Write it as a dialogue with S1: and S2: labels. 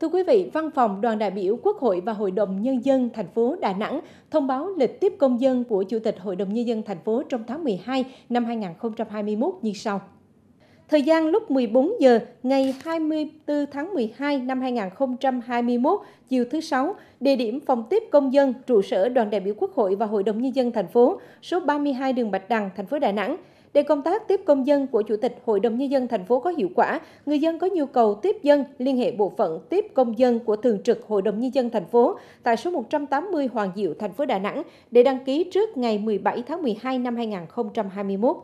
S1: Thưa quý vị, Văn phòng Đoàn đại biểu Quốc hội và Hội đồng Nhân dân thành phố Đà Nẵng thông báo lịch tiếp công dân của Chủ tịch Hội đồng Nhân dân thành phố trong tháng 12 năm 2021 như sau. Thời gian lúc 14 giờ ngày 24 tháng 12 năm 2021, chiều thứ Sáu, địa điểm phòng tiếp công dân, trụ sở đoàn đại biểu Quốc hội và Hội đồng Nhân dân thành phố, số 32 đường Bạch Đằng, thành phố Đà Nẵng. Để công tác tiếp công dân của Chủ tịch Hội đồng Nhân dân thành phố có hiệu quả, người dân có nhu cầu tiếp dân liên hệ bộ phận tiếp công dân của Thường trực Hội đồng Nhân dân thành phố tại số 180 Hoàng Diệu, thành phố Đà Nẵng để đăng ký trước ngày 17 tháng 12 năm 2021.